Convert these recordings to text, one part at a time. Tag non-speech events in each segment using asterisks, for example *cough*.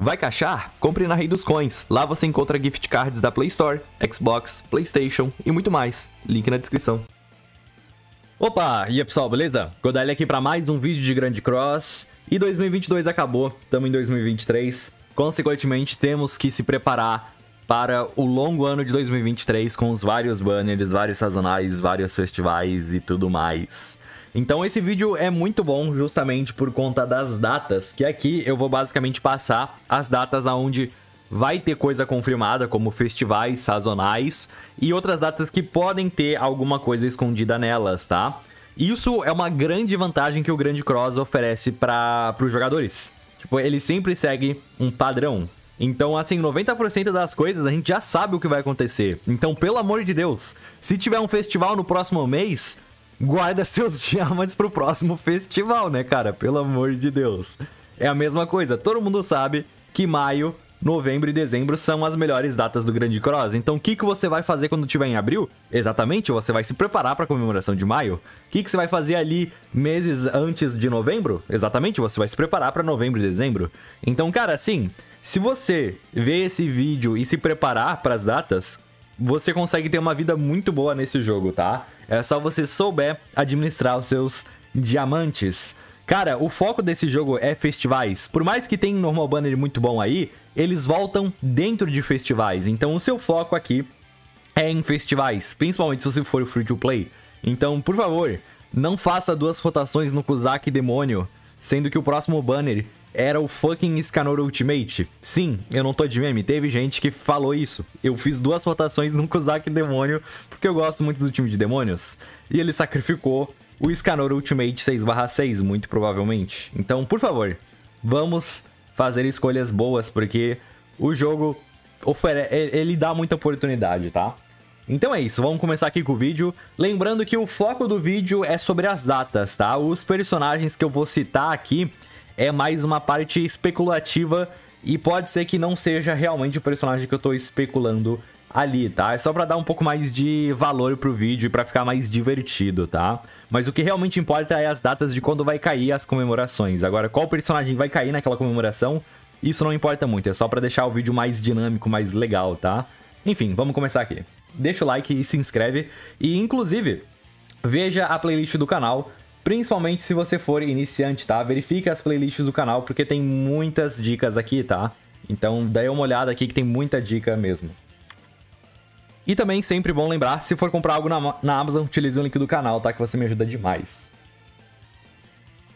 Vai caixar? Compre na Rei dos Coins. Lá você encontra gift cards da Play Store, Xbox, PlayStation e muito mais. Link na descrição. Opa, e aí pessoal, beleza? Godali aqui para mais um vídeo de Grande Cross. E 2022 acabou, estamos em 2023. Consequentemente, temos que se preparar para o longo ano de 2023 com os vários banners, vários sazonais, vários festivais e tudo mais. Então esse vídeo é muito bom justamente por conta das datas, que aqui eu vou basicamente passar as datas aonde vai ter coisa confirmada, como festivais sazonais e outras datas que podem ter alguma coisa escondida nelas, tá? Isso é uma grande vantagem que o Grande Cross oferece para os jogadores. Tipo, ele sempre segue um padrão. Então, assim, 90% das coisas a gente já sabe o que vai acontecer. Então, pelo amor de Deus, se tiver um festival no próximo mês, guarda seus *laughs* diamantes pro próximo festival, né, cara? Pelo amor de Deus. É a mesma coisa, todo mundo sabe que maio, novembro e dezembro são as melhores datas do Grande Cross. Então, o que, que você vai fazer quando tiver em abril? Exatamente, você vai se preparar para a comemoração de maio. O que, que você vai fazer ali meses antes de novembro? Exatamente, você vai se preparar para novembro e dezembro. Então, cara, assim, se você ver esse vídeo e se preparar para as datas, você consegue ter uma vida muito boa nesse jogo, tá? É só você souber administrar os seus diamantes. Cara, o foco desse jogo é festivais. Por mais que tenha um normal banner muito bom aí, eles voltam dentro de festivais. Então o seu foco aqui é em festivais, principalmente se você for free to play. Então, por favor, não faça duas rotações no Kuzak Demônio, sendo que o próximo banner era o fucking Scanor Ultimate. Sim, eu não tô de meme, teve gente que falou isso. Eu fiz duas rotações no Kuzak Demônio, porque eu gosto muito do time de demônios, e ele sacrificou o Scanor Ultimate 6/6, muito provavelmente. Então, por favor, vamos fazer escolhas boas, porque o jogo ofere ele dá muita oportunidade, tá? Então é isso, vamos começar aqui com o vídeo. Lembrando que o foco do vídeo é sobre as datas, tá? Os personagens que eu vou citar aqui é mais uma parte especulativa e pode ser que não seja realmente o personagem que eu tô especulando ali, tá? É só pra dar um pouco mais de valor pro vídeo e pra ficar mais divertido, tá? Mas o que realmente importa é as datas de quando vai cair as comemorações. Agora, qual personagem vai cair naquela comemoração, isso não importa muito, é só pra deixar o vídeo mais dinâmico, mais legal, tá? Enfim, vamos começar aqui. Deixa o like e se inscreve. E, inclusive, veja a playlist do canal Principalmente se você for iniciante, tá? Verifique as playlists do canal, porque tem muitas dicas aqui, tá? Então, dê uma olhada aqui que tem muita dica mesmo. E também sempre bom lembrar, se for comprar algo na, na Amazon, utilize o link do canal, tá? Que você me ajuda demais.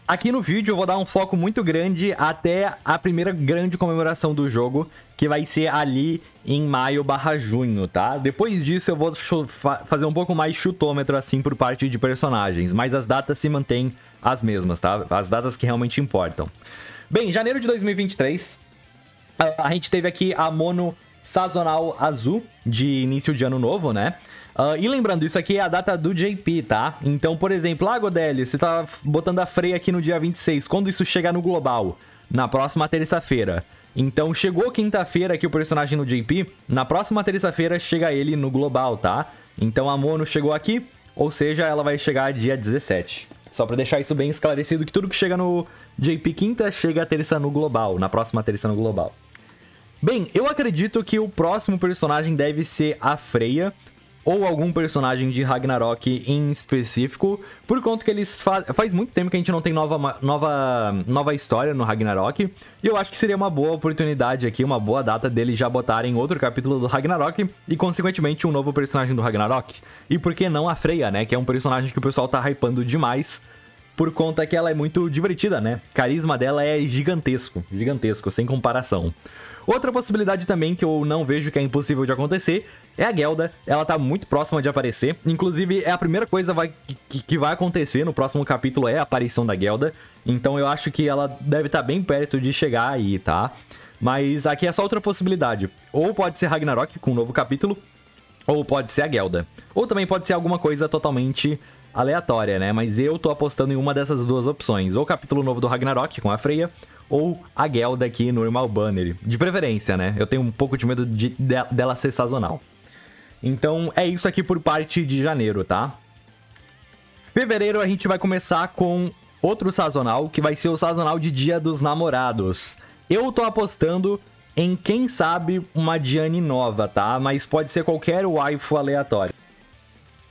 Aqui no vídeo eu vou dar um foco muito grande até a primeira grande comemoração do jogo, que vai ser ali em maio barra junho, tá? Depois disso eu vou fazer um pouco mais chutômetro assim por parte de personagens, mas as datas se mantêm as mesmas, tá? As datas que realmente importam. Bem, janeiro de 2023, a gente teve aqui a Mono Sazonal Azul de início de ano novo, né? Uh, e lembrando, isso aqui é a data do JP, tá? Então, por exemplo, ah, Godelli, você tá botando a freia aqui no dia 26. Quando isso chegar no global? Na próxima terça-feira. Então, chegou quinta-feira aqui o personagem no JP, na próxima terça-feira chega ele no global, tá? Então, a Mono chegou aqui, ou seja, ela vai chegar dia 17. Só pra deixar isso bem esclarecido, que tudo que chega no JP quinta, chega terça no global, na próxima terça no global. Bem, eu acredito que o próximo personagem deve ser a Freya, ou algum personagem de Ragnarok em específico, por conta que eles fa faz muito tempo que a gente não tem nova, nova, nova história no Ragnarok, e eu acho que seria uma boa oportunidade aqui, uma boa data deles já botarem outro capítulo do Ragnarok e, consequentemente, um novo personagem do Ragnarok. E por que não a Freya, né, que é um personagem que o pessoal tá hypando demais, por conta que ela é muito divertida, né? O carisma dela é gigantesco, gigantesco, sem comparação. Outra possibilidade também que eu não vejo que é impossível de acontecer é a Gelda. Ela tá muito próxima de aparecer. Inclusive, é a primeira coisa vai, que, que, vai acontecer no próximo capítulo é a aparição da Gelda. Então eu acho que ela deve estar tá bem perto de chegar aí, tá? Mas aqui é só outra possibilidade. Ou pode ser Ragnarok com um novo capítulo, ou pode ser a Gelda. Ou também pode ser alguma coisa totalmente aleatória, né? Mas eu tô apostando em uma dessas duas opções. Ou capítulo novo do Ragnarok com a Freya, ou a Gelda aqui no Normal Banner. De preferência, né? Eu tenho um pouco de medo de, de, dela ser sazonal. Então é isso aqui por parte de janeiro, tá? Fevereiro a gente vai começar com outro sazonal, que vai ser o sazonal de Dia dos Namorados. Eu tô apostando em, quem sabe, uma Diane nova, tá? Mas pode ser qualquer waifu aleatório.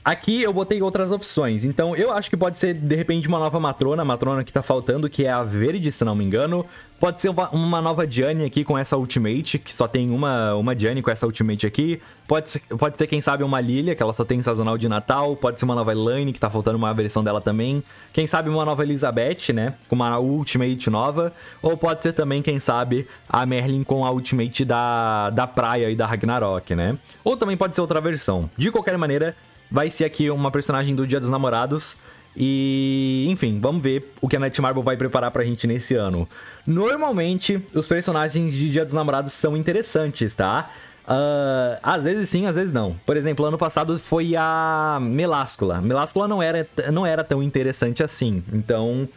Aqui eu botei outras opções, então eu acho que pode ser, de repente, uma nova Matrona, a Matrona que tá faltando, que é a verde, se não me engano. Pode ser uma nova Diane aqui com essa Ultimate, que só tem uma, uma Diane com essa Ultimate aqui. Pode ser, pode ser, quem sabe, uma Lilia, que ela só tem sazonal de Natal. Pode ser uma nova Elaine, que tá faltando uma versão dela também. Quem sabe uma nova Elizabeth, né, com uma Ultimate nova. Ou pode ser também, quem sabe, a Merlin com a Ultimate da, da Praia e da Ragnarok, né. Ou também pode ser outra versão. De qualquer maneira vai ser aqui uma personagem do Dia dos Namorados. E, enfim, vamos ver o que a Netmarble vai preparar pra gente nesse ano. Normalmente, os personagens de Dia dos Namorados são interessantes, tá? Uh, às vezes sim, às vezes não. Por exemplo, ano passado foi a Meláscula. Meláscula não era, não era tão interessante assim. Então,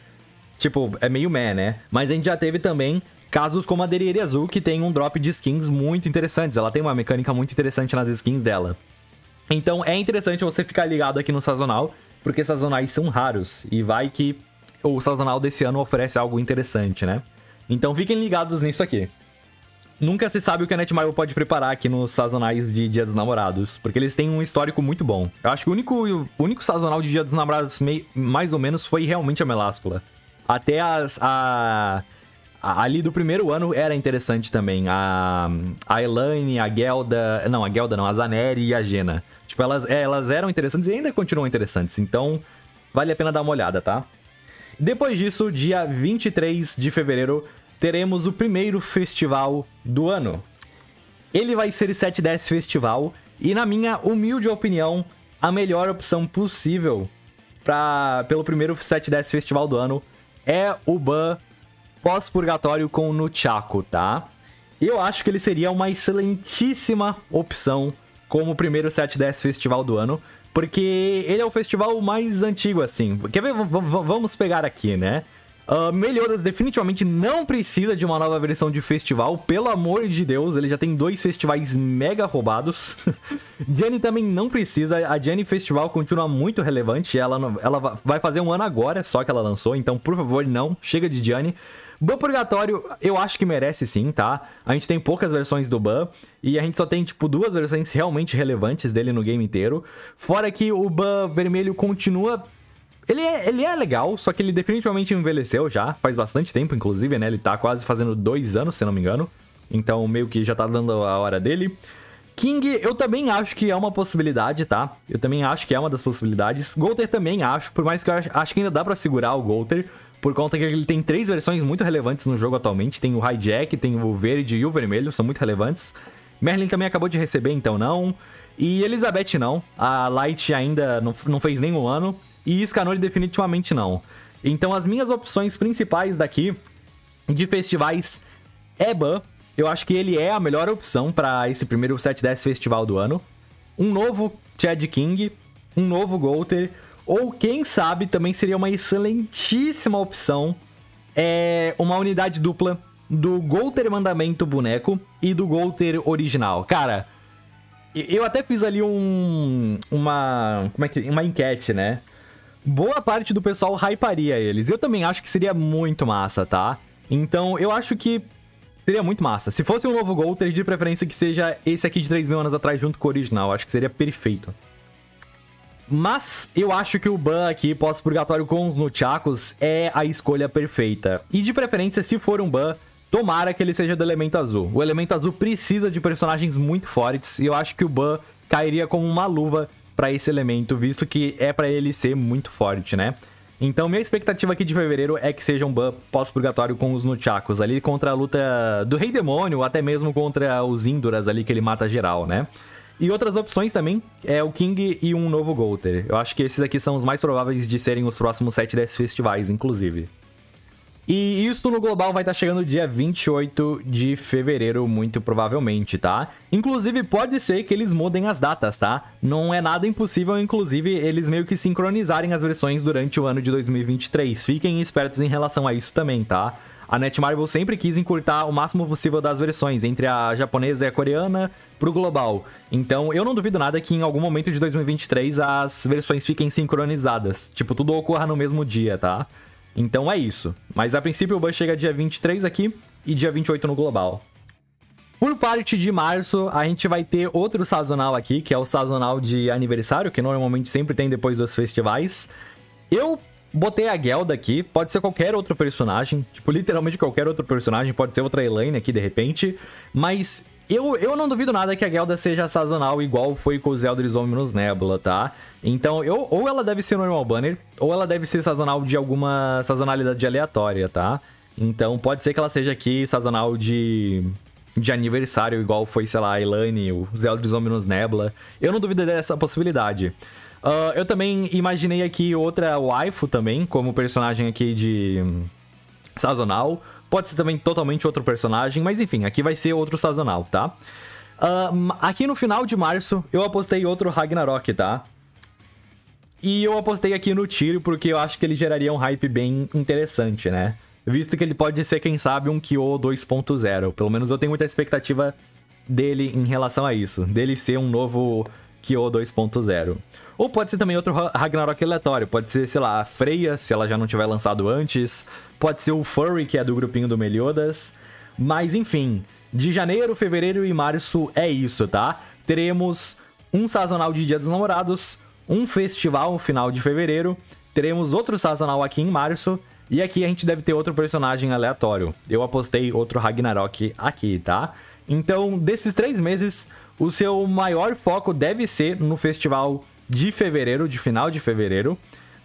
tipo, é meio meh, né? Mas a gente já teve também casos como a Deriere Azul, que tem um drop de skins muito interessantes. Ela tem uma mecânica muito interessante nas skins dela. Então é interessante você ficar ligado aqui no sazonal, porque sazonais são raros e vai que o sazonal desse ano oferece algo interessante, né? Então fiquem ligados nisso aqui. Nunca se sabe o que a Netmarble pode preparar aqui nos sazonais de Dia dos Namorados, porque eles têm um histórico muito bom. Eu acho que o único, o único sazonal de Dia dos Namorados, mais ou menos, foi realmente a Meláscula. Até as, a, ali do primeiro ano era interessante também. A, a Elaine, a Gelda. Não, a Gelda não, a Zaneri e a Jena. Tipo, elas, é, elas eram interessantes e ainda continuam interessantes. Então, vale a pena dar uma olhada, tá? Depois disso, dia 23 de fevereiro, teremos o primeiro festival do ano. Ele vai ser o 710 Festival e, na minha humilde opinião, a melhor opção possível pra, pelo primeiro 710 Festival do ano é o ban pós-purgatório com o Nunchaku, tá? Eu acho que ele seria uma excelentíssima opção como primeiro 710 festival do ano, porque ele é o festival mais antigo, assim. Quer ver? V vamos pegar aqui, né? Uh, Melhoras definitivamente não precisa de uma nova versão de festival, pelo amor de Deus, ele já tem dois festivais mega roubados. *laughs* Jenny também não precisa, a Jenny Festival continua muito relevante, ela, ela vai fazer um ano agora, só que ela lançou, então por favor não, chega de Jenny. Ban Purgatório, eu acho que merece sim, tá? A gente tem poucas versões do Ban e a gente só tem, tipo, duas versões realmente relevantes dele no game inteiro. Fora que o Ban Vermelho continua ele é, ele é legal, só que ele definitivamente envelheceu já, faz bastante tempo, inclusive, né? Ele tá quase fazendo dois anos, se não me engano. Então, meio que já tá dando a hora dele. King, eu também acho que é uma possibilidade, tá? Eu também acho que é uma das possibilidades. Golter também acho, por mais que eu acho que ainda dá pra segurar o Golter por conta que ele tem três versões muito relevantes no jogo atualmente. Tem o Hijack, tem o verde e o vermelho, são muito relevantes. Merlin também acabou de receber, então não. E Elizabeth não. A Light ainda não, não fez nenhum ano. E Scanori definitivamente não. Então as minhas opções principais daqui de festivais é Ban. Eu acho que ele é a melhor opção para esse primeiro 710 festival do ano. Um novo Chad King, um novo Golter, ou quem sabe também seria uma excelentíssima opção é uma unidade dupla do Golter Mandamento Boneco e do Golter original. Cara, eu até fiz ali um uma como é que uma enquete, né? Boa parte do pessoal hyparia eles. Eu também acho que seria muito massa, tá? Então, eu acho que seria muito massa. Se fosse um novo Golter, de preferência que seja esse aqui de 3 mil anos atrás junto com o original. Acho que seria perfeito. Mas eu acho que o ban aqui, pós-purgatório com os Nunchakos, é a escolha perfeita. E de preferência, se for um ban, tomara que ele seja do elemento azul. O elemento azul precisa de personagens muito fortes, e eu acho que o ban cairia como uma luva para esse elemento, visto que é para ele ser muito forte, né? Então, minha expectativa aqui de fevereiro é que seja um ban pós-purgatório com os Nunchakos ali contra a luta do Rei Demônio, até mesmo contra os Indoras ali que ele mata geral, né? E outras opções também é o King e um novo Golter. Eu acho que esses aqui são os mais prováveis de serem os próximos 7 10 festivais, inclusive. E isso no global vai estar tá chegando dia 28 de fevereiro, muito provavelmente, tá? Inclusive, pode ser que eles mudem as datas, tá? Não é nada impossível, inclusive, eles meio que sincronizarem as versões durante o ano de 2023. Fiquem espertos em relação a isso também, tá? A Netmarble sempre quis encurtar o máximo possível das versões, entre a japonesa e a coreana, pro global. Então, eu não duvido nada que em algum momento de 2023 as versões fiquem sincronizadas. Tipo, tudo ocorra no mesmo dia, tá? Então é isso. Mas a princípio o ban chega dia 23 aqui. e dia 28 no global. Por parte de março, a gente vai ter outro sazonal aqui, que é o sazonal de aniversário, que normalmente sempre tem depois dos festivais. Eu botei a Gelda aqui, pode ser qualquer outro personagem, tipo, literalmente qualquer outro personagem, pode ser outra Elaine aqui de repente, mas eu, eu não duvido nada que a Gelda seja sazonal igual foi com os Eldris Omnus Nebula, tá? Então, eu, ou ela deve ser normal banner, ou ela deve ser sazonal de alguma sazonalidade aleatória, tá? Então, pode ser que ela seja aqui sazonal de de aniversário, igual foi, sei lá, a Elaine, o Eldris Omnus Nebula. Eu não duvido dessa possibilidade. Uh, eu também imaginei aqui outra waifu também, como personagem aqui de um, sazonal. Pode ser também totalmente outro personagem, mas enfim, aqui vai ser outro sazonal, tá? Uh, aqui no final de março, eu apostei outro Ragnarok, tá? E eu apostei aqui no tiro porque eu acho que ele geraria um hype bem interessante, né? Visto que ele pode ser, quem sabe, um Kyo 2.0. Pelo menos eu tenho muita expectativa dele em relação a isso. Dele ser um novo Kyo 2.0. Ou pode ser também outro Ragnarok aleatório. Pode ser, sei lá, a Freya, se ela já não tiver lançado antes. Pode ser o Furry, que é do grupinho do Meliodas. Mas enfim, de janeiro, fevereiro e março é isso, tá? Teremos um sazonal de Dia dos Namorados, um festival no final de fevereiro, teremos outro sazonal aqui em março, e aqui a gente deve ter outro personagem aleatório. Eu apostei outro Ragnarok aqui, tá? Então, desses três meses, o seu maior foco deve ser no festival de fevereiro, de final de fevereiro,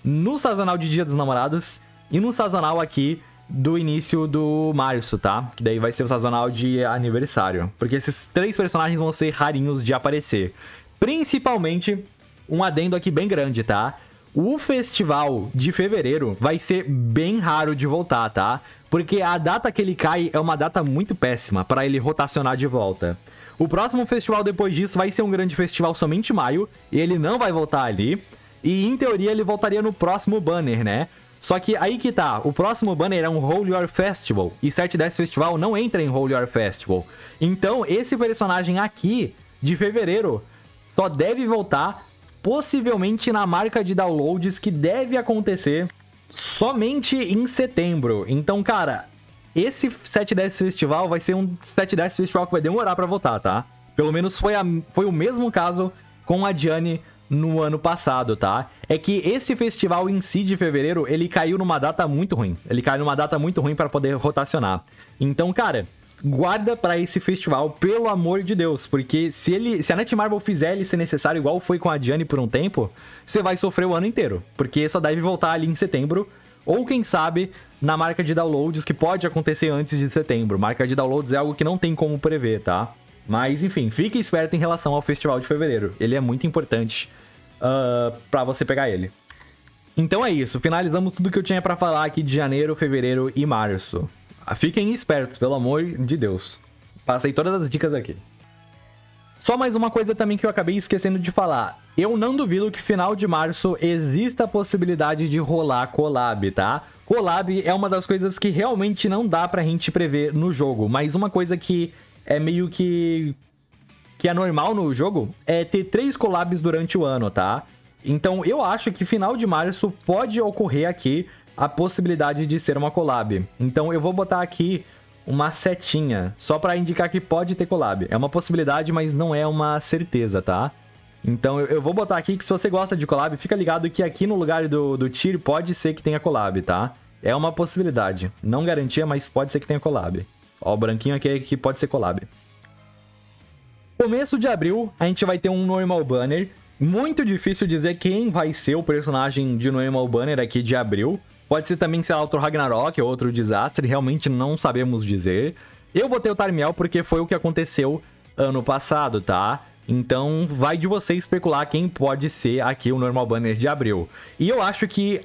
no sazonal de Dia dos Namorados e no sazonal aqui do início do março, tá? Que daí vai ser o sazonal de aniversário. Porque esses três personagens vão ser rarinhos de aparecer. Principalmente um adendo aqui bem grande, tá? O festival de fevereiro vai ser bem raro de voltar, tá? Porque a data que ele cai é uma data muito péssima para ele rotacionar de volta. O próximo festival depois disso vai ser um grande festival somente em maio, e ele não vai voltar ali. E em teoria ele voltaria no próximo banner, né? Só que aí que tá, o próximo banner é um Holy War Festival, e 710 Festival não entra em Holy War Festival. Então, esse personagem aqui, de fevereiro, só deve voltar possivelmente na marca de downloads que deve acontecer somente em setembro. Então, cara, esse 710 Festival vai ser um 710 Festival que vai demorar para voltar, tá? Pelo menos foi, a, foi o mesmo caso com a Diane no ano passado, tá? É que esse festival em si de fevereiro, ele caiu numa data muito ruim. Ele caiu numa data muito ruim para poder rotacionar. Então, cara, guarda para esse festival, pelo amor de Deus, porque se ele, se a Netmarble fizer ele ser necessário igual foi com a Diane por um tempo, você vai sofrer o ano inteiro, porque só deve voltar ali em setembro, ou quem sabe na marca de downloads que pode acontecer antes de setembro. Marca de downloads é algo que não tem como prever, tá? Mas enfim, fique esperto em relação ao festival de fevereiro. Ele é muito importante uh, para você pegar ele. Então é isso, finalizamos tudo que eu tinha para falar aqui de janeiro, fevereiro e março. Fiquem espertos, pelo amor de Deus. Passei todas as dicas aqui. Só mais uma coisa também que eu acabei esquecendo de falar. Eu não duvido que final de março exista a possibilidade de rolar collab, tá? Collab é uma das coisas que realmente não dá pra gente prever no jogo, mas uma coisa que é meio que que é normal no jogo é ter três collabs durante o ano, tá? Então eu acho que final de março pode ocorrer aqui a possibilidade de ser uma collab. Então eu vou botar aqui uma setinha, só para indicar que pode ter collab. É uma possibilidade, mas não é uma certeza, tá? Então eu vou botar aqui que se você gosta de collab, fica ligado que aqui no lugar do, do tier pode ser que tenha collab, tá? É uma possibilidade. Não garantia, mas pode ser que tenha collab. Ó, o branquinho aqui é que pode ser collab. Começo de abril, a gente vai ter um normal banner. Muito difícil dizer quem vai ser o personagem de normal banner aqui de abril. Pode ser também, sei lá, outro Ragnarok ou outro desastre, realmente não sabemos dizer. Eu botei o Tarmiel porque foi o que aconteceu ano passado, tá? Então vai de você especular quem pode ser aqui o normal banner de abril. E eu acho que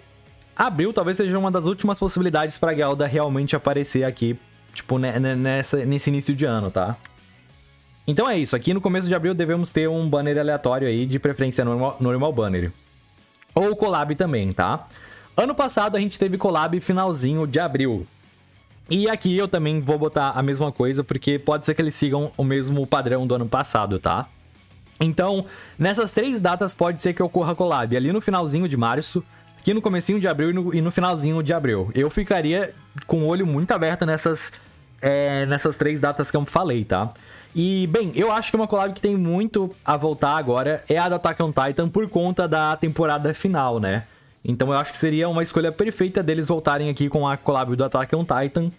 abril talvez seja uma das últimas possibilidades para Gelda realmente aparecer aqui, tipo, nessa, nesse início de ano, tá? Então é isso, aqui no começo de abril devemos ter um banner aleatório aí, de preferência normal, normal banner. Ou collab também, tá? Ano passado a gente teve collab finalzinho de abril. E aqui eu também vou botar a mesma coisa, porque pode ser que eles sigam o mesmo padrão do ano passado, tá? Então, nessas três datas pode ser que ocorra collab. Ali no finalzinho de março, aqui no comecinho de abril e no, e no finalzinho de abril. Eu ficaria com o olho muito aberto nessas é, nessas três datas que eu falei, tá? E, bem, eu acho que uma collab que tem muito a voltar agora é a da Attack on Titan por conta da temporada final, né? Então eu acho que seria uma escolha perfeita deles voltarem aqui com a collab do Attack on Titan.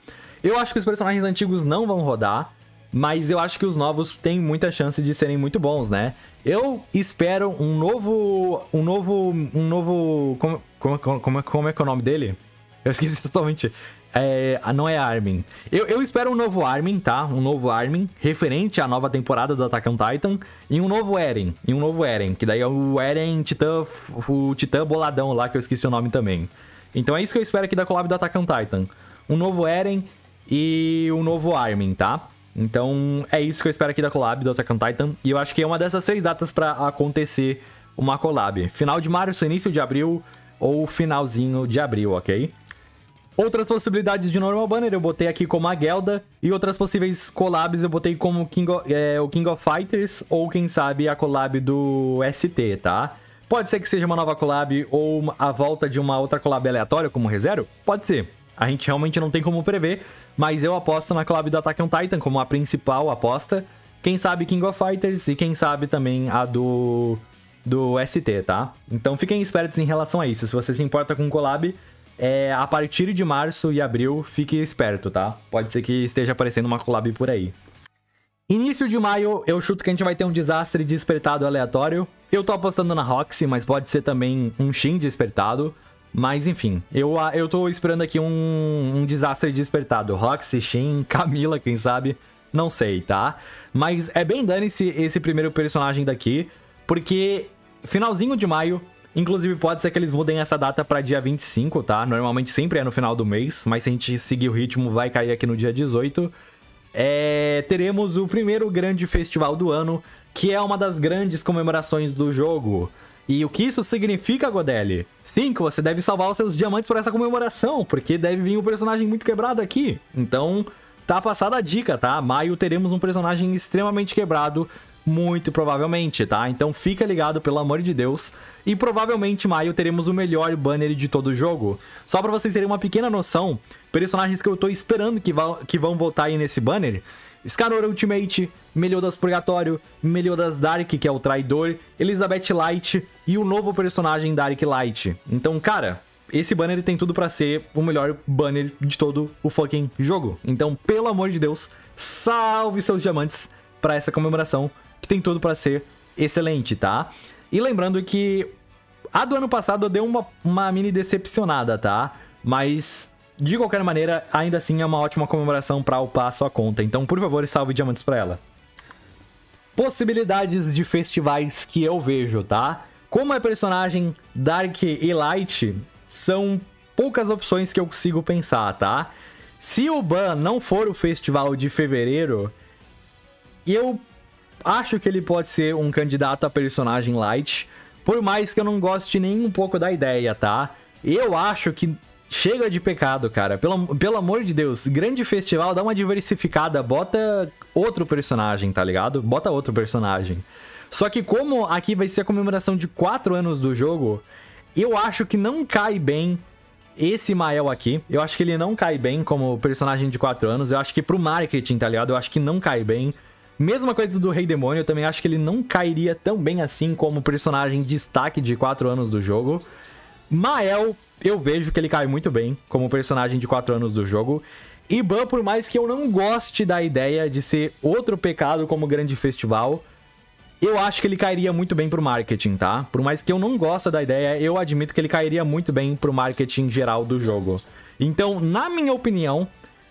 Eu acho que os personagens antigos não vão rodar, mas eu acho que os novos têm muita chance de serem muito bons, né? Eu espero um novo. Um novo. Um novo. Como, como, como, como é que é o nome dele? Eu esqueci *laughs* totalmente. É, não é Armin. Eu, eu, espero um novo Armin, tá? Um novo Armin, referente à nova temporada do Attack on Titan. E um novo Eren. E um novo Eren, que daí é o Eren Titã, o Titã boladão lá, que eu esqueci o nome também. Então é isso que eu espero aqui da collab do Attack on Titan. Um novo Eren e um novo Armin, tá? Então é isso que eu espero aqui da collab do Attack on Titan. E eu acho que é uma dessas três datas para acontecer uma collab. Final de março, início de abril ou finalzinho de abril, ok? Outras possibilidades de normal banner eu botei aqui como a Gelda. E outras possíveis collabs eu botei como King of, é, o King of Fighters ou quem sabe a collab do ST, tá? Pode ser que seja uma nova collab ou a volta de uma outra collab aleatória como ReZero? Pode ser. A gente realmente não tem como prever, mas eu aposto na collab do Attack on Titan como a principal aposta. Quem sabe King of Fighters e quem sabe também a do do ST, tá? Então fiquem espertos em relação a isso. Se você se importa com collab, é, a partir de março e abril, fique esperto, tá? Pode ser que esteja aparecendo uma collab por aí. Início de maio, eu chuto que a gente vai ter um desastre despertado aleatório. Eu tô apostando na Roxy, mas pode ser também um Shin despertado. Mas enfim, eu, eu tô esperando aqui um, um desastre despertado. Roxy, Shin, *laughs* Camila, quem sabe? Não sei, tá? Mas é bem dane-se esse primeiro personagem daqui, porque finalzinho de maio Inclusive, pode ser que eles mudem essa data para dia 25, tá? Normalmente sempre é no final do mês, mas se a gente seguir o ritmo, vai cair aqui no dia 18. É... Teremos o primeiro grande festival do ano, que é uma das grandes comemorações do jogo. E o que isso significa, Godelli? Sim, que você deve salvar os seus diamantes por essa comemoração, porque deve vir um personagem muito quebrado aqui. Então, tá passada a dica, tá? Maio teremos um personagem extremamente quebrado muito provavelmente, tá? Então fica ligado, pelo amor de Deus. E provavelmente maio teremos o melhor banner de todo o jogo. Só pra vocês terem uma pequena noção, personagens que eu tô esperando que, que vão voltar aí nesse banner... Scanor Ultimate, Meliodas Purgatório, Meliodas Dark, que é o traidor, Elizabeth Light e o novo personagem Dark Light. Então, cara, esse banner tem tudo para ser o melhor banner de todo o fucking jogo. Então, pelo amor de Deus, salve seus diamantes para essa comemoração que tem tudo para ser excelente, tá? E lembrando que a do ano passado deu uma, uma mini decepcionada, tá? Mas, de qualquer maneira, ainda assim é uma ótima comemoração para upar a sua conta. Então, por favor, salve diamantes para ela. Possibilidades de festivais que eu vejo, tá? Como é personagem Dark e Light, são poucas opções que eu consigo pensar, tá? Se o Ban não for o festival de fevereiro, eu acho que ele pode ser um candidato a personagem light, por mais que eu não goste nem um pouco da ideia, tá? Eu acho que chega de pecado, cara. Pelo, pelo amor de Deus, grande festival, dá uma diversificada, bota outro personagem, tá ligado? Bota outro personagem. Só que como aqui vai ser a comemoração de 4 anos do jogo, eu acho que não cai bem esse Mael aqui. Eu acho que ele não cai bem como personagem de 4 anos. Eu acho que pro marketing, tá ligado? Eu acho que não cai bem. Mesma coisa do Rei Demônio, eu também acho que ele não cairia tão bem assim como personagem destaque de 4 anos do jogo. Mael, eu vejo que ele cai muito bem como personagem de 4 anos do jogo. E Ban, por mais que eu não goste da ideia de ser outro pecado como grande festival, eu acho que ele cairia muito bem pro marketing, tá? Por mais que eu não goste da ideia, eu admito que ele cairia muito bem pro marketing geral do jogo. Então, na minha opinião,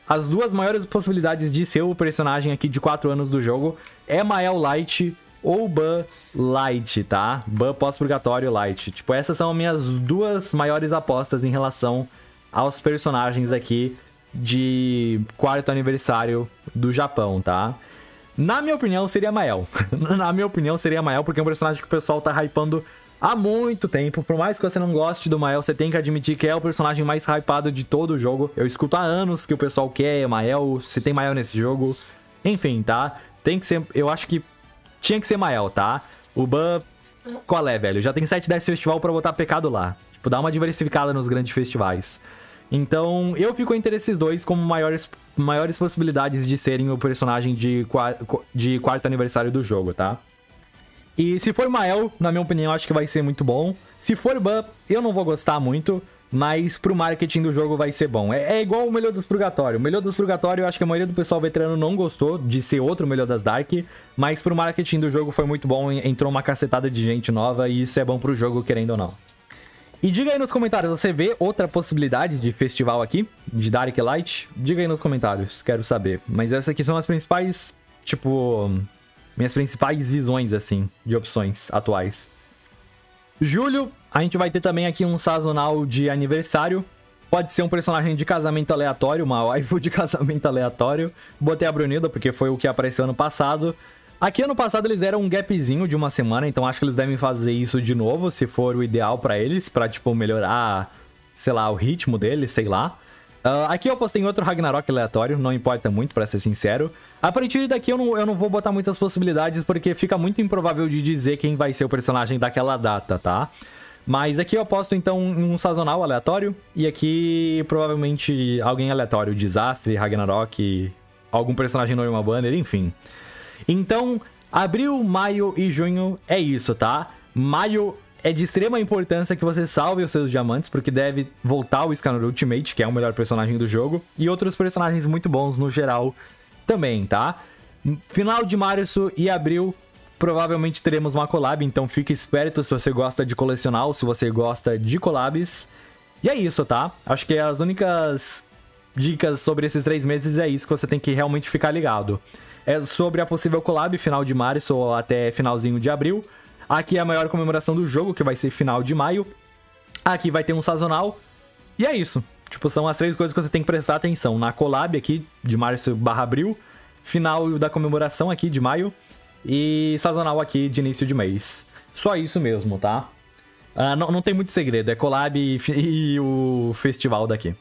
as duas maiores possibilidades de ser o personagem aqui de 4 anos do jogo é Mael Light ou Ban Light, tá? Ban pós-purgatório Light. Tipo, essas são as minhas duas maiores apostas em relação aos personagens aqui de quarto aniversário do Japão, tá? Na minha opinião, seria Mael. *laughs* Na minha opinião, seria Mael, porque é um personagem que o pessoal tá hypando há muito tempo. Por mais que você não goste do Mael, você tem que admitir que é o personagem mais hypado de todo o jogo. Eu escuto há anos que o pessoal quer Mael, se tem Mael nesse jogo. Enfim, tá? Tem que ser. Eu acho que tinha que ser Mael, tá? O Ban. Qual é, velho? Já tem 7, 10 festival pra botar pecado lá. Tipo, dá uma diversificada nos grandes festivais. Então, eu fico entre esses dois como maiores, maiores possibilidades de serem o personagem de, de quarto aniversário do jogo, tá? E se for Mael, na minha opinião, acho que vai ser muito bom. Se for Ban, eu não vou gostar muito, mas pro marketing do jogo vai ser bom. É, é igual o Melhor dos Purgatório. O Melhor dos Purgatório, eu acho que a maioria do pessoal veterano não gostou de ser outro Melhor das Dark, mas pro marketing do jogo foi muito bom, entrou uma cacetada de gente nova e isso é bom pro jogo, querendo ou não. E diga aí nos comentários, você vê outra possibilidade de festival aqui, de Dark Light? Diga aí nos comentários, quero saber. Mas essas aqui são as principais, tipo, minhas principais visões, assim, de opções atuais. Julho, a gente vai ter também aqui um sazonal de aniversário. Pode ser um personagem de casamento aleatório, uma waifu de *laughs* casamento aleatório. Botei a Brunilda porque foi o que apareceu ano passado. Aqui ano passado eles deram um gapzinho de uma semana, então acho que eles devem fazer isso de novo, se for o ideal para eles, pra, tipo, melhorar, sei lá, o ritmo deles, sei lá. Uh, aqui eu postei outro Ragnarok aleatório, não importa muito, pra ser sincero. A partir daqui eu não, eu não vou botar muitas possibilidades, porque fica muito improvável de dizer quem vai ser o personagem daquela data, tá? Mas aqui eu aposto então um sazonal aleatório, e aqui provavelmente alguém aleatório, Desastre, Ragnarok, algum personagem normal banner, enfim. Então, abril, maio e junho é isso, tá? Maio é de extrema importância que você salve os seus diamantes, porque deve voltar o Scanner Ultimate, que é o melhor personagem do jogo, e outros personagens muito bons no geral também, tá? Final de março e abril, provavelmente teremos uma collab, então fique esperto se você gosta de colecionar ou se você gosta de collabs. E é isso, tá? Acho que as únicas dicas sobre esses três meses é isso que você tem que realmente ficar ligado. É sobre a possível collab final de março ou até finalzinho de abril. Aqui é a maior comemoração do jogo, que vai ser final de maio. Aqui vai ter um sazonal. E é isso. Tipo, são as três coisas que você tem que prestar atenção. Na collab aqui, de março barra abril. Final da comemoração aqui, de maio. E sazonal aqui, de início de mês. Só isso mesmo, tá? Uh, não, não tem muito segredo. É collab e, e o festival daqui.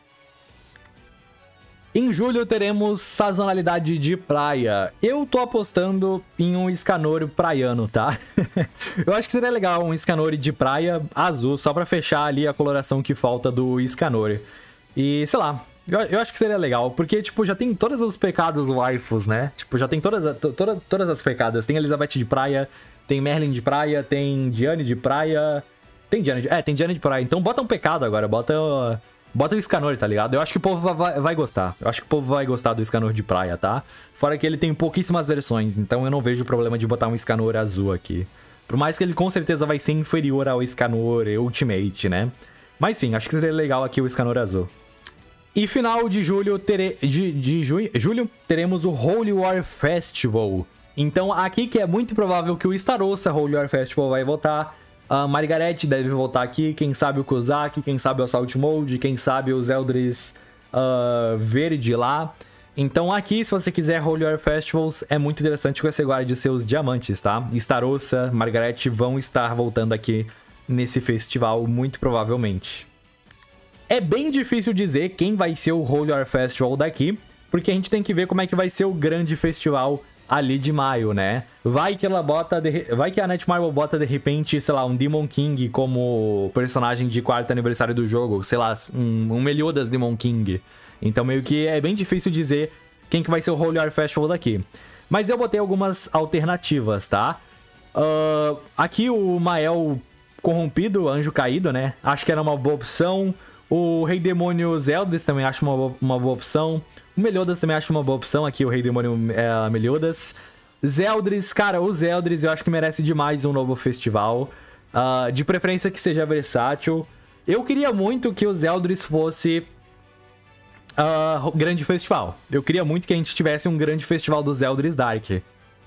Em julho teremos sazonalidade de praia. Eu tô apostando em um escanor praiano, tá? *laughs* eu acho que seria legal um escanor de praia azul, só pra fechar ali a coloração que falta do escanor. E, sei lá, eu, eu, acho que seria legal, porque, tipo, já tem todos os pecados waifus, né? Tipo, já tem todas, to, toda, todas as pecadas. Tem Elizabeth de praia, tem Merlin de praia, tem Diane de praia... Tem Diane de... É, tem Diane de praia. Então bota um pecado agora, bota... Bota o Scanor, tá ligado? Eu acho que o povo vai, vai, gostar. Eu acho que o povo vai gostar do Scanor de praia, tá? Fora que ele tem pouquíssimas versões, então eu não vejo problema de botar um Scanor azul aqui. Por mais que ele com certeza vai ser inferior ao Scanor Ultimate, né? Mas enfim, acho que seria legal aqui o Scanor azul. E final de julho, tere... de, de julho, julho, teremos o Holy War Festival. Então aqui que é muito provável que o Starossa Holy War Festival vai voltar. A Margarete deve voltar aqui, quem sabe o Kozak, quem sabe o Assault Mode, quem sabe os Eldris uh, verde lá. Então aqui, se você quiser Holy War Festivals, é muito interessante que você guarde seus diamantes, tá? Starossa, Margarete vão estar voltando aqui nesse festival, muito provavelmente. É bem difícil dizer quem vai ser o Holy War Festival daqui, porque a gente tem que ver como é que vai ser o grande festival ali de maio, né? Vai que ela bota. De... Vai que a Netmarble bota de repente, sei lá, um Demon King como personagem de quarto aniversário do jogo. Sei lá, um, um Meliodas Demon King. Então meio que é bem difícil dizer quem que vai ser o Holy War Festival daqui. Mas eu botei algumas alternativas, tá? Uh, aqui o Mael corrompido, anjo caído, né? Acho que era uma boa opção. O Rei Demônio Zeldas também acho uma, uma boa opção. O Meliodas também acho uma boa opção aqui, o Rei Demônio é, Meliodas. Zeldris, cara, o Zeldris eu acho que merece demais um novo festival. Uh, de preferência que seja versátil. Eu queria muito que o Zeldris fosse uh, grande festival. Eu queria muito que a gente tivesse um grande festival do Zeldris Dark.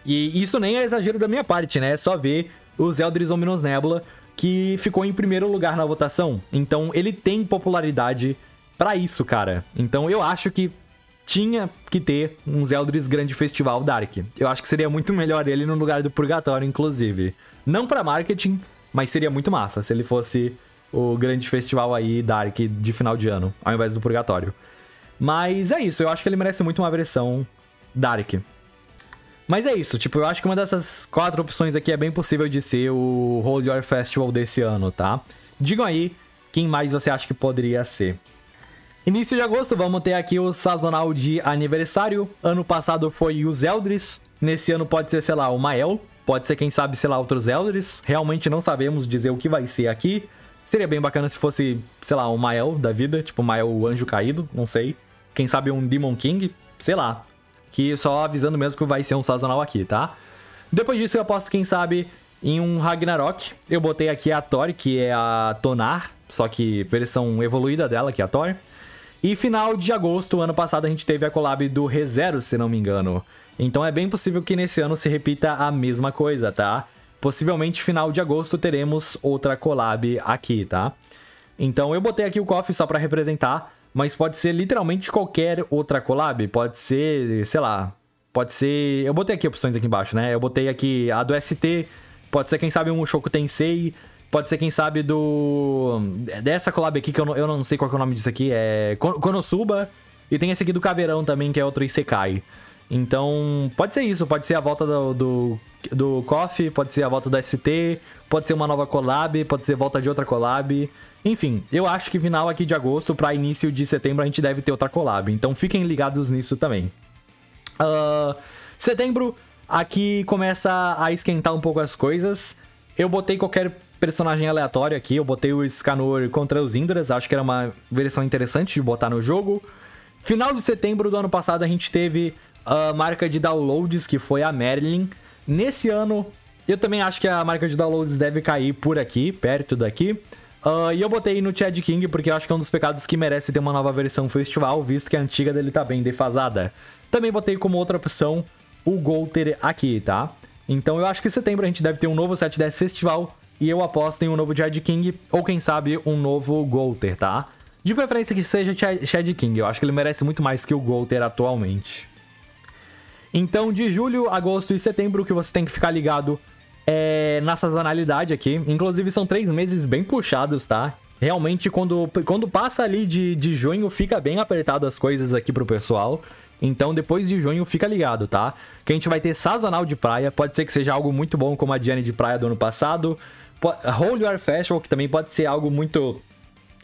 E isso nem é exagero da minha parte, né? É só ver o Zeldris Ominous Nebula, que ficou em primeiro lugar na votação. Então ele tem popularidade para isso, cara. Então eu acho que tinha que ter um Zeldris Grande Festival Dark. Eu acho que seria muito melhor ele no lugar do Purgatório, inclusive. Não para marketing, mas seria muito massa se ele fosse o grande festival aí Dark de final de ano, ao invés do Purgatório. Mas é isso, eu acho que ele merece muito uma versão Dark. Mas é isso, tipo, eu acho que uma dessas quatro opções aqui é bem possível de ser o Hold Your Festival desse ano, tá? Digam aí quem mais você acha que poderia ser. Início de agosto, vamos ter aqui o sazonal de aniversário. Ano passado foi os Eldris. Nesse ano pode ser, sei lá, o Mael. Pode ser, quem sabe, sei lá, outros Eldris. Realmente não sabemos dizer o que vai ser aqui. Seria bem bacana se fosse, sei lá, um Mael da vida. Tipo, Mael o Anjo Caído, não sei. Quem sabe um Demon King, sei lá. Que só avisando mesmo que vai ser um sazonal aqui, tá? Depois disso eu aposto, quem sabe, em um Ragnarok. Eu botei aqui a Thor, que é a Tonar. Só que versão evoluída dela, que é a Thor. E final de agosto, ano passado, a gente teve a collab do ReZero, se não me engano. Então é bem possível que nesse ano se repita a mesma coisa, tá? Possivelmente final de agosto teremos outra collab aqui, tá? Então eu botei aqui o KOF só para representar, mas pode ser literalmente qualquer outra collab, pode ser, sei lá, pode ser... Eu botei aqui opções aqui embaixo, né? Eu botei aqui a do ST, pode ser quem sabe um Shoku Tensei, Pode ser, quem sabe, do. Dessa collab aqui, que eu não, eu não sei qual é o nome disso aqui. É. Konosuba. E tem esse aqui do Caveirão também, que é outro Isekai. Então, pode ser isso. Pode ser a volta do, do, do Coffee, pode ser a volta do ST, pode ser uma nova collab, pode ser volta de outra collab. Enfim, eu acho que final aqui de agosto para início de setembro a gente deve ter outra collab. Então fiquem ligados nisso também. Uh, setembro, aqui começa a esquentar um pouco as coisas. Eu botei qualquer personagem aleatório aqui. Eu botei o Scanor contra os Indras, acho que era uma versão interessante de botar no jogo. Final de setembro do ano passado a gente teve a marca de downloads, que foi a Merlin. Nesse ano, eu também acho que a marca de downloads deve cair por aqui, perto daqui. Uh, e eu botei no Chad King porque eu acho que é um dos pecados que merece ter uma nova versão festival, visto que a antiga dele tá bem defasada. Também botei como outra opção o Golter aqui, tá? Então eu acho que em setembro a gente deve ter um novo 710 Festival e eu aposto em um novo Chad King, ou quem sabe um novo Golter, tá? De preferência que seja Chad King, eu acho que ele merece muito mais que o Golter atualmente. Então, de julho, agosto e setembro, o que você tem que ficar ligado é na sazonalidade aqui. Inclusive, são três meses bem puxados, tá? Realmente, quando, quando passa ali de, de junho, fica bem apertado as coisas aqui pro pessoal. Então, depois de junho, fica ligado, tá? Que a gente vai ter sazonal de praia. Pode ser que seja algo muito bom, como a Diane de praia do ano passado. Holy War Festival, que também pode ser algo muito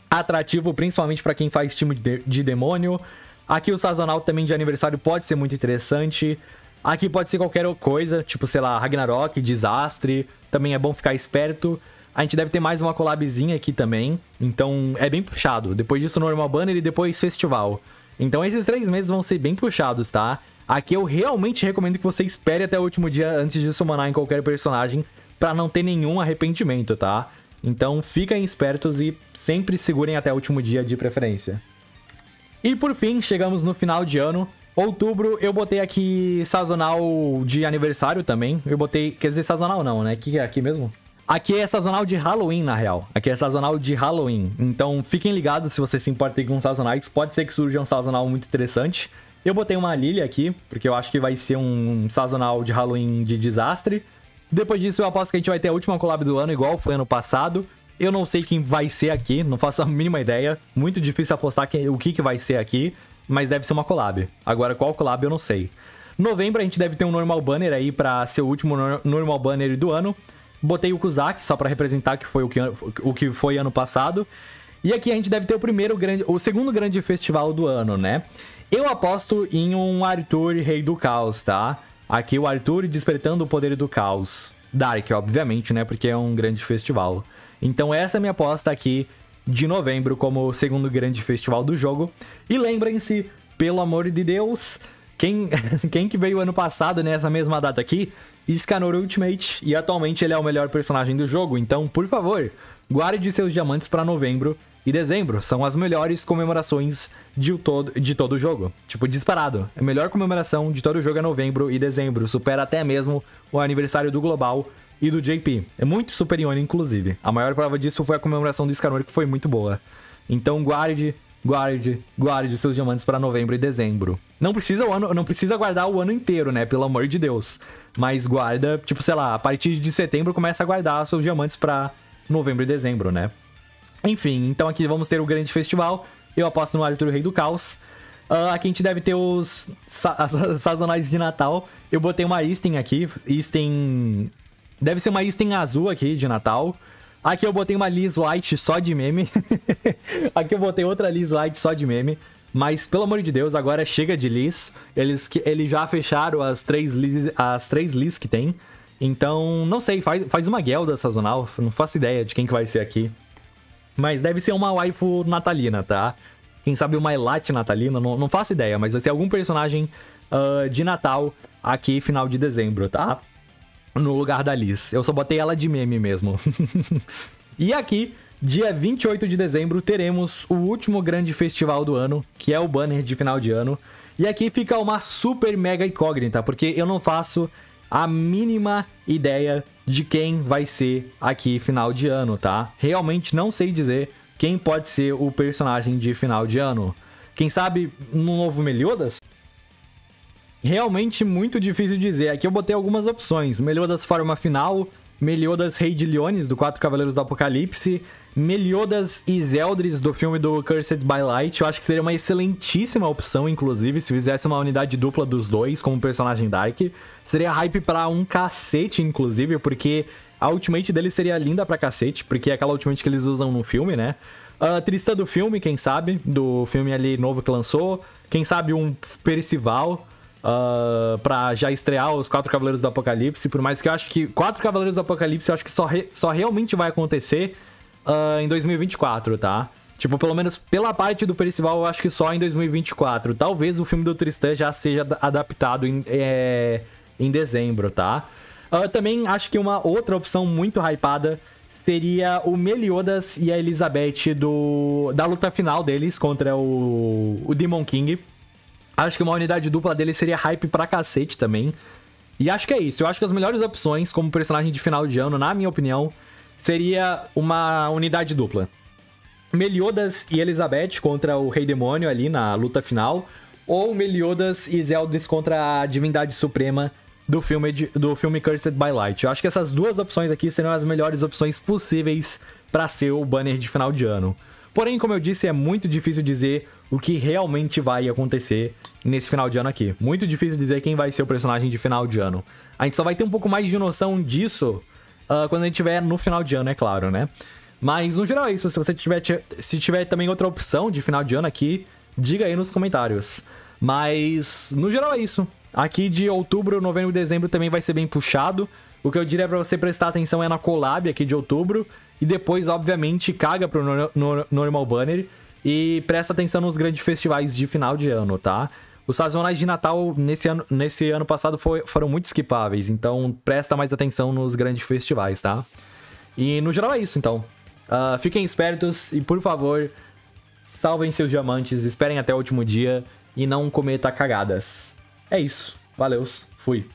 atrativo, principalmente para quem faz time de, de demônio. Aqui o sazonal também de aniversário pode ser muito interessante. Aqui pode ser qualquer coisa, tipo, sei lá, Ragnarok, Desastre. Também é bom ficar esperto. A gente deve ter mais uma collabzinha aqui também. Então é bem puxado. Depois disso, normal banner e depois festival. Então esses três meses vão ser bem puxados, tá? Aqui eu realmente recomendo que você espere até o último dia antes de summonar em qualquer personagem para não ter nenhum arrependimento, tá? Então fiquem espertos e sempre segurem até o último dia de preferência. E por fim, chegamos no final de ano. Outubro, eu botei aqui sazonal de aniversário também. Eu botei, quer dizer, sazonal não, né? Que é aqui mesmo? Aqui é sazonal de Halloween, na real. Aqui é sazonal de Halloween. Então fiquem ligados se vocês se importam com sazonais. Pode ser que surja um sazonal muito interessante. Eu botei uma Lilia aqui, porque eu acho que vai ser um sazonal de Halloween de desastre. Depois disso, eu aposto que a gente vai ter a última collab do ano, igual foi ano passado. Eu não sei quem vai ser aqui, não faço a mínima ideia. Muito difícil apostar quem, o que, que vai ser aqui, mas deve ser uma collab. Agora, qual collab eu não sei. Novembro a gente deve ter um normal banner aí pra ser o último normal banner do ano. Botei o Kuzak só pra representar que foi o que, o que foi ano passado. E aqui a gente deve ter o primeiro grande, o segundo grande festival do ano, né? Eu aposto em um Arthur Rei do Caos, tá? Aqui o Arthur despertando o poder do caos. Dark, obviamente, né? Porque é um grande festival. Então essa é a minha aposta aqui de novembro como o segundo grande festival do jogo. E lembrem-se, pelo amor de Deus, quem, *laughs* quem que veio ano passado nessa mesma data aqui? Scanor Ultimate, e atualmente ele é o melhor personagem do jogo, então, por favor, guarde seus diamantes para novembro e dezembro são as melhores comemorações de todo, de todo o jogo. Tipo, disparado. A melhor comemoração de todo o jogo é novembro e dezembro. Supera até mesmo o aniversário do Global e do JP. É muito superior, inclusive. A maior prova disso foi a comemoração do Scanor, que foi muito boa. Então guarde, guarde, guarde seus diamantes para novembro e dezembro. Não precisa o ano, não precisa guardar o ano inteiro, né? Pelo amor de Deus. Mas guarda, tipo, sei lá, a partir de setembro começa a guardar seus diamantes para novembro e dezembro, né? Enfim, então aqui vamos ter o grande festival. Eu aposto no Arthur Rei do Caos. Uh, aqui a gente deve ter os sa *laughs* sazonais de Natal. Eu botei uma Isten aqui. Isten... Deve ser uma Isten azul aqui de Natal. Aqui eu botei uma Liz Light só de meme. *laughs* Aqui eu botei outra Liz Light só de meme. Mas, pelo amor de Deus, agora chega de Liz. Eles, eles já fecharam as três, Liz, as três Liz que tem. Então, não sei, faz, faz uma Gelda sazonal. Não faço ideia de quem que vai ser aqui. Mas deve ser uma waifu natalina, tá? Quem sabe uma Elate natalina, não, não faço ideia. Mas vai ser algum personagem uh, de Natal aqui final de dezembro, tá? No lugar da Liz. Eu só botei ela de meme mesmo. *laughs* e aqui Dia 28 de dezembro teremos o último grande festival do ano, que é o banner de final de ano. E aqui fica uma super mega incógnita, porque eu não faço a mínima ideia de quem vai ser aqui final de ano, tá? Realmente não sei dizer quem pode ser o personagem de final de ano. Quem sabe no novo Meliodas? Realmente muito difícil dizer. Aqui eu botei algumas opções. Meliodas forma final, Meliodas Rei de Leones, do Quatro Cavaleiros do Apocalipse, Meliodas e Zeldris, do filme do Cursed by Light. Eu acho que seria uma excelentíssima opção, inclusive, se fizesse uma unidade dupla dos dois como personagem Dark. Seria hype pra um cacete, inclusive, porque a ultimate dele seria linda pra cacete, porque é aquela ultimate que eles usam no filme, né? Uh, Tristã do filme, quem sabe? Do filme ali novo que lançou. Quem sabe um Percival uh, pra já estrear os Quatro Cavaleiros do Apocalipse. Por mais que eu acho que Quatro Cavaleiros do Apocalipse eu acho que só, re, só realmente vai acontecer uh, em 2024, tá? Tipo, pelo menos pela parte do Percival, eu acho que só em 2024. Talvez o filme do Tristan já seja adaptado em, é, em dezembro, tá? Uh, também acho que uma outra opção muito hypada seria o Meliodas e a Elizabeth do, da luta final deles contra o, o Demon King. Acho que uma unidade dupla dele seria hype pra cacete também. E acho que é isso. Eu acho que as melhores opções como personagem de final de ano, na minha opinião, seria uma unidade dupla. Meliodas e Elizabeth contra o Rei Demônio ali na luta final. Ou Meliodas e Zeldris contra a Divindade Suprema do filme, do filme Cursed by Light. Eu acho que essas duas opções aqui seriam as melhores opções possíveis para ser o banner de final de ano. Porém, como eu disse, é muito difícil dizer o que realmente vai acontecer nesse final de ano aqui. Muito difícil dizer quem vai ser o personagem de final de ano. A gente só vai ter um pouco mais de noção disso uh, quando a gente tiver no final de ano, é claro, né? Mas no geral é isso. Se você tiver, se tiver também outra opção de final de ano aqui, diga aí nos comentários. Mas no geral é isso. Aqui de outubro, novembro e dezembro também vai ser bem puxado. O que eu diria para você prestar atenção é na collab aqui de outubro. E depois, obviamente, caga pro Normal Banner. E presta atenção nos grandes festivais de final de ano, tá? Os sazonais de Natal nesse ano, nesse ano passado foi, foram muito skipáveis, então presta mais atenção nos grandes festivais, tá? E no geral é isso, então. Uh, fiquem espertos e, por favor, salvem seus diamantes, esperem até o último dia e não cometa cagadas. É isso. Valeus. Fui.